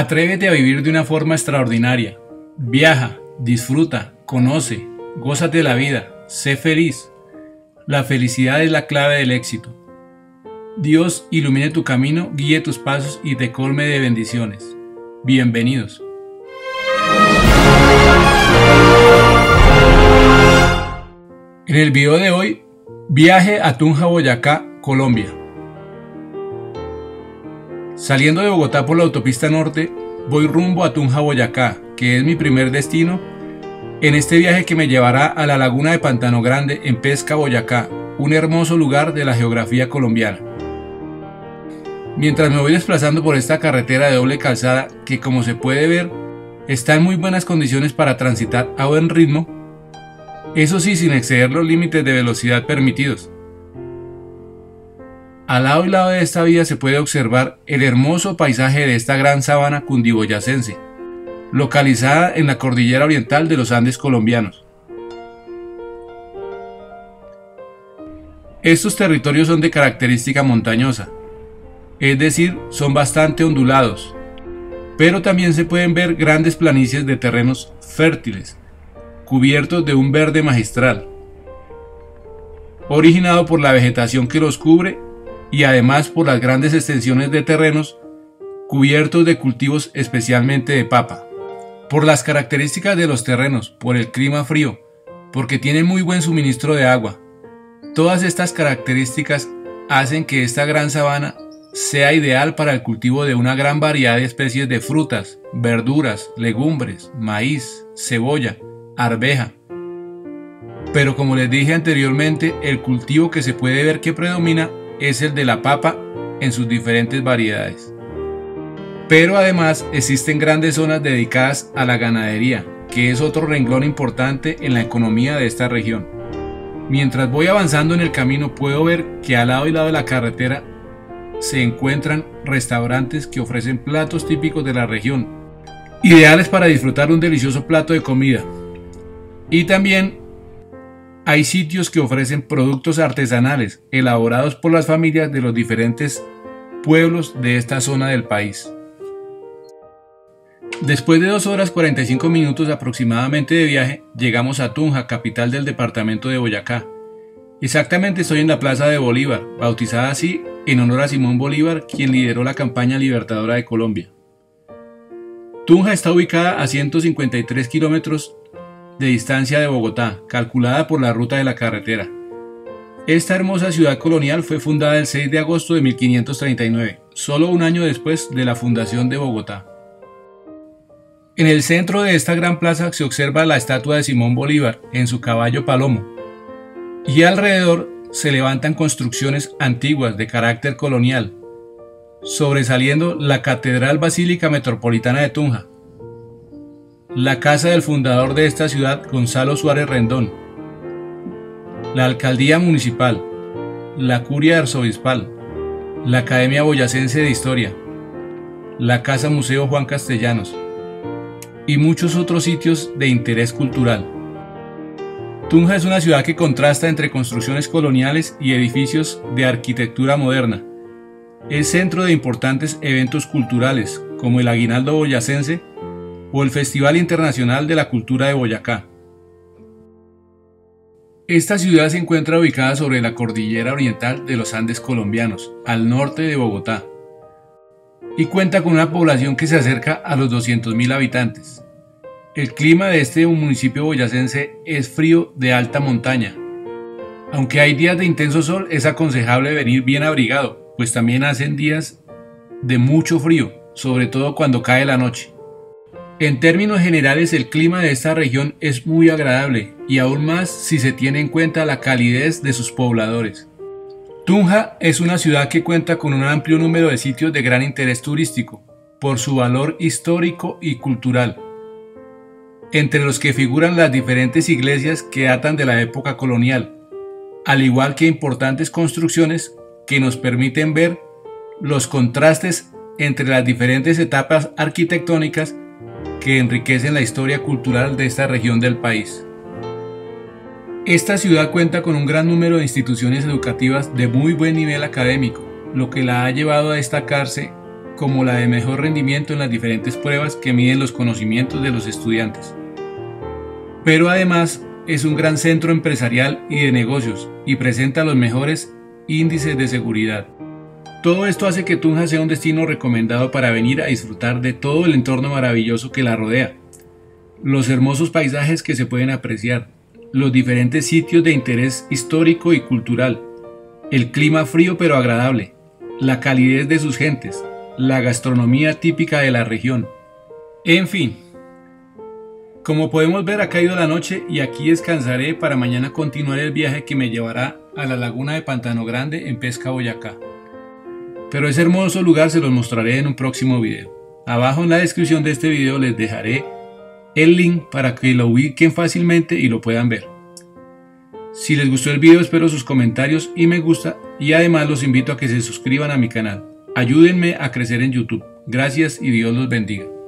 Atrévete a vivir de una forma extraordinaria. Viaja, disfruta, conoce, gózate la vida, sé feliz. La felicidad es la clave del éxito. Dios ilumine tu camino, guíe tus pasos y te colme de bendiciones. Bienvenidos. En el video de hoy, viaje a Tunja, Boyacá, Colombia. Saliendo de Bogotá por la autopista norte, voy rumbo a Tunja, Boyacá, que es mi primer destino en este viaje que me llevará a la laguna de Pantano Grande en Pesca, Boyacá, un hermoso lugar de la geografía colombiana. Mientras me voy desplazando por esta carretera de doble calzada que como se puede ver está en muy buenas condiciones para transitar a buen ritmo, eso sí sin exceder los límites de velocidad permitidos. Al lado y lado de esta vía se puede observar el hermoso paisaje de esta gran sabana cundiboyacense, localizada en la cordillera oriental de los Andes colombianos. Estos territorios son de característica montañosa, es decir, son bastante ondulados, pero también se pueden ver grandes planicies de terrenos fértiles, cubiertos de un verde magistral, originado por la vegetación que los cubre y además por las grandes extensiones de terrenos cubiertos de cultivos especialmente de papa. Por las características de los terrenos, por el clima frío, porque tienen muy buen suministro de agua. Todas estas características hacen que esta gran sabana sea ideal para el cultivo de una gran variedad de especies de frutas, verduras, legumbres, maíz, cebolla, arveja. Pero como les dije anteriormente, el cultivo que se puede ver que predomina es el de la papa en sus diferentes variedades. Pero además existen grandes zonas dedicadas a la ganadería, que es otro renglón importante en la economía de esta región. Mientras voy avanzando en el camino puedo ver que al lado y lado de la carretera se encuentran restaurantes que ofrecen platos típicos de la región, ideales para disfrutar un delicioso plato de comida. Y también hay sitios que ofrecen productos artesanales elaborados por las familias de los diferentes pueblos de esta zona del país. Después de 2 horas 45 minutos aproximadamente de viaje, llegamos a Tunja, capital del departamento de Boyacá. Exactamente estoy en la Plaza de Bolívar, bautizada así en honor a Simón Bolívar, quien lideró la campaña libertadora de Colombia. Tunja está ubicada a 153 kilómetros de distancia de Bogotá, calculada por la ruta de la carretera. Esta hermosa ciudad colonial fue fundada el 6 de agosto de 1539, solo un año después de la fundación de Bogotá. En el centro de esta gran plaza se observa la estatua de Simón Bolívar en su caballo Palomo, y alrededor se levantan construcciones antiguas de carácter colonial, sobresaliendo la Catedral Basílica Metropolitana de Tunja, la casa del fundador de esta ciudad, Gonzalo Suárez Rendón, la alcaldía municipal, la curia arzobispal, la Academia Boyacense de Historia, la Casa Museo Juan Castellanos. Y muchos otros sitios de interés cultural. Tunja es una ciudad que contrasta entre construcciones coloniales y edificios de arquitectura moderna. Es centro de importantes eventos culturales como el Aguinaldo Boyacense o el Festival Internacional de la Cultura de Boyacá. Esta ciudad se encuentra ubicada sobre la cordillera oriental de los Andes colombianos, al norte de Bogotá, y cuenta con una población que se acerca a los 200.000 habitantes. El clima de este municipio boyacense es frío de alta montaña. Aunque hay días de intenso sol, es aconsejable venir bien abrigado, pues también hacen días de mucho frío, sobre todo cuando cae la noche. En términos generales el clima de esta región es muy agradable y aún más si se tiene en cuenta la calidez de sus pobladores. Tunja es una ciudad que cuenta con un amplio número de sitios de gran interés turístico por su valor histórico y cultural, entre los que figuran las diferentes iglesias que datan de la época colonial, al igual que importantes construcciones que nos permiten ver los contrastes entre las diferentes etapas arquitectónicas que enriquecen la historia cultural de esta región del país. Esta ciudad cuenta con un gran número de instituciones educativas de muy buen nivel académico, lo que la ha llevado a destacarse como la de mejor rendimiento en las diferentes pruebas que miden los conocimientos de los estudiantes. Pero además es un gran centro empresarial y de negocios y presenta los mejores índices de seguridad. Todo esto hace que Tunja sea un destino recomendado para venir a disfrutar de todo el entorno maravilloso que la rodea, los hermosos paisajes que se pueden apreciar, los diferentes sitios de interés histórico y cultural, el clima frío pero agradable, la calidez de sus gentes, la gastronomía típica de la región. En fin, como podemos ver ha caído la noche y aquí descansaré para mañana continuar el viaje que me llevará a la laguna de Pantano Grande en Pesca Boyacá. Pero ese hermoso lugar se los mostraré en un próximo video. Abajo en la descripción de este video les dejaré el link para que lo ubiquen fácilmente y lo puedan ver. Si les gustó el video espero sus comentarios y me gusta y además los invito a que se suscriban a mi canal. Ayúdenme a crecer en YouTube. Gracias y Dios los bendiga.